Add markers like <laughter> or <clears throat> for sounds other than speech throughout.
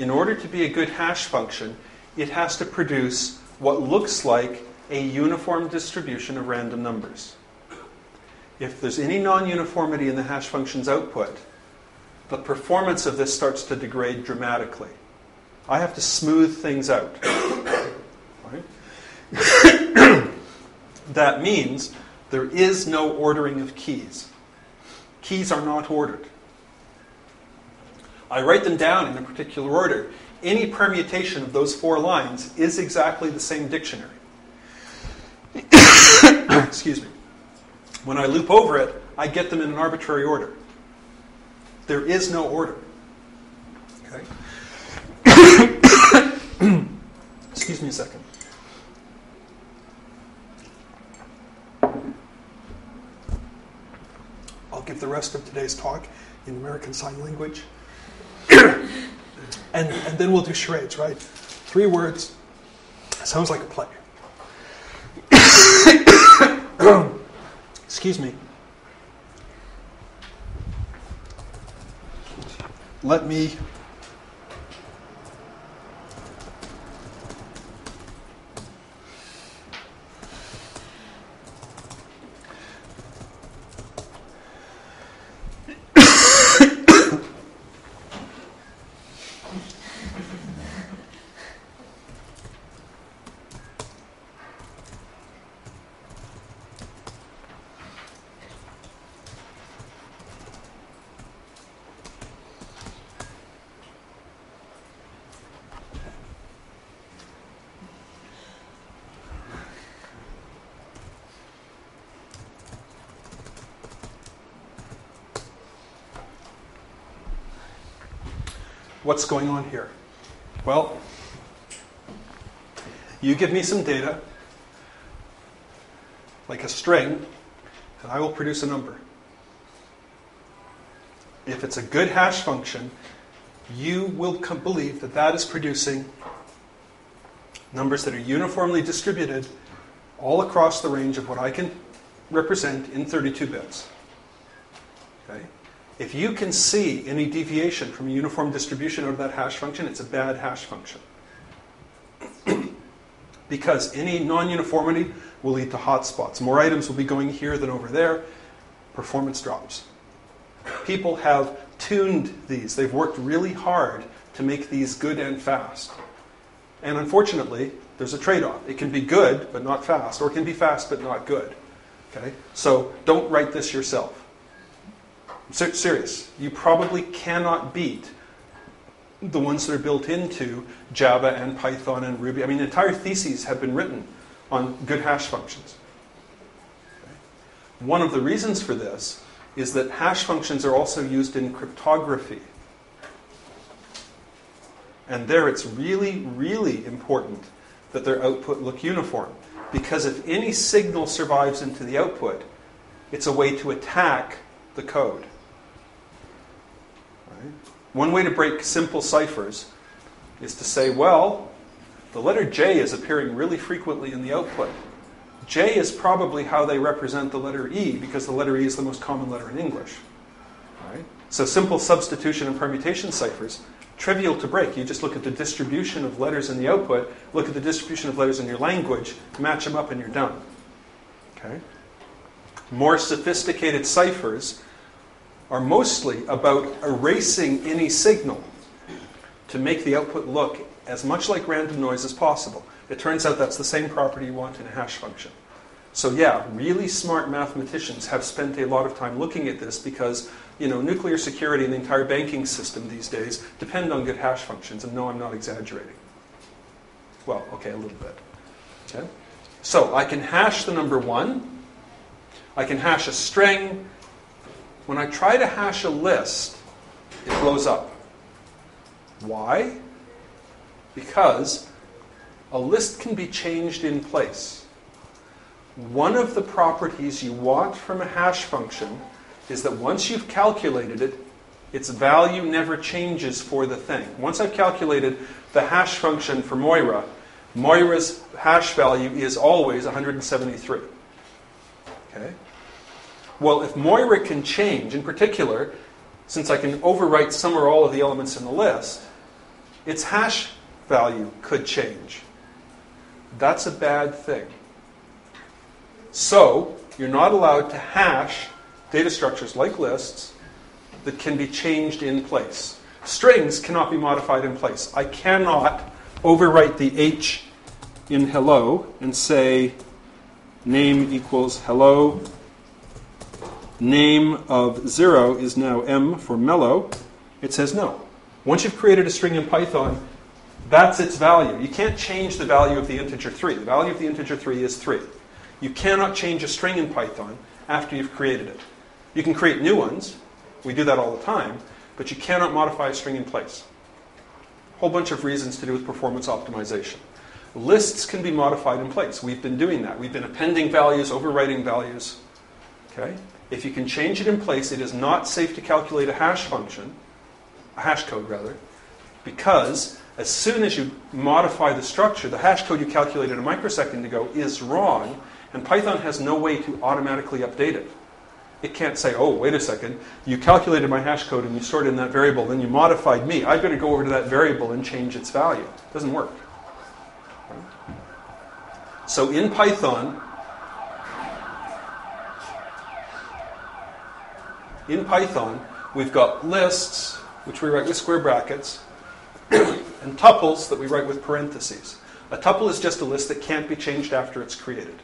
in order to be a good hash function, it has to produce what looks like a uniform distribution of random numbers. If there's any non uniformity in the hash function's output, the performance of this starts to degrade dramatically. I have to smooth things out. <coughs> That means there is no ordering of keys. Keys are not ordered. I write them down in a particular order. Any permutation of those four lines is exactly the same dictionary. <coughs> Excuse me. When I loop over it, I get them in an arbitrary order. There is no order. Okay? <coughs> Excuse me a second. I'll give the rest of today's talk in American Sign Language. <coughs> and, and then we'll do charades, right? Three words. Sounds like a play. <coughs> Excuse me. Let me What's going on here? Well, you give me some data, like a string, and I will produce a number. If it's a good hash function, you will believe that that is producing numbers that are uniformly distributed all across the range of what I can represent in 32 bits. Okay? If you can see any deviation from a uniform distribution of that hash function, it's a bad hash function. <clears throat> because any non-uniformity will lead to hotspots. More items will be going here than over there. Performance drops. People have tuned these. They've worked really hard to make these good and fast. And unfortunately, there's a trade-off. It can be good but not fast, or it can be fast but not good. Okay? So don't write this yourself serious. You probably cannot beat the ones that are built into Java and Python and Ruby. I mean, entire theses have been written on good hash functions. One of the reasons for this is that hash functions are also used in cryptography. And there it's really, really important that their output look uniform. Because if any signal survives into the output, it's a way to attack the code. One way to break simple ciphers is to say, well, the letter J is appearing really frequently in the output. J is probably how they represent the letter E because the letter E is the most common letter in English. Right? So simple substitution and permutation ciphers, trivial to break. You just look at the distribution of letters in the output, look at the distribution of letters in your language, match them up, and you're done. Okay? More sophisticated ciphers are mostly about erasing any signal to make the output look as much like random noise as possible. It turns out that's the same property you want in a hash function. So yeah, really smart mathematicians have spent a lot of time looking at this because you know nuclear security and the entire banking system these days depend on good hash functions. And no, I'm not exaggerating. Well, okay, a little bit. Okay? So I can hash the number one. I can hash a string. When I try to hash a list, it blows up. Why? Because a list can be changed in place. One of the properties you want from a hash function is that once you've calculated it, its value never changes for the thing. Once I've calculated the hash function for Moira, Moira's hash value is always 173. Okay? Well, if Moira can change, in particular, since I can overwrite some or all of the elements in the list, its hash value could change. That's a bad thing. So, you're not allowed to hash data structures like lists that can be changed in place. Strings cannot be modified in place. I cannot overwrite the H in hello and say name equals hello. Name of zero is now M for mellow. It says no. Once you've created a string in Python, that's its value. You can't change the value of the integer 3. The value of the integer 3 is 3. You cannot change a string in Python after you've created it. You can create new ones. We do that all the time. But you cannot modify a string in place. A whole bunch of reasons to do with performance optimization. Lists can be modified in place. We've been doing that. We've been appending values, overwriting values. Okay? If you can change it in place, it is not safe to calculate a hash function, a hash code rather, because as soon as you modify the structure, the hash code you calculated a microsecond ago is wrong, and Python has no way to automatically update it. It can't say, oh, wait a second, you calculated my hash code and you stored it in that variable, then you modified me. I better go over to that variable and change its value. It doesn't work. So in Python, in Python, we've got lists, which we write with square brackets, <coughs> and tuples that we write with parentheses. A tuple is just a list that can't be changed after it's created.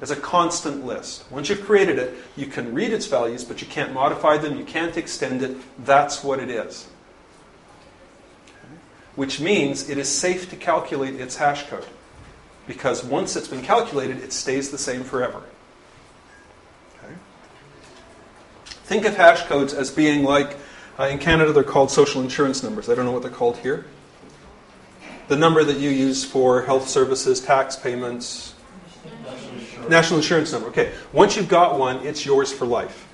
It's a constant list. Once you've created it, you can read its values, but you can't modify them, you can't extend it. That's what it is. Which means it is safe to calculate its hash code. Because once it's been calculated, it stays the same forever. Okay? Think of hash codes as being like, uh, in Canada, they're called social insurance numbers. I don't know what they're called here. The number that you use for health services, tax payments, National insurance number. Okay. Once you've got one, it's yours for life.